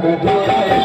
भरित्र